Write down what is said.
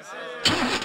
no.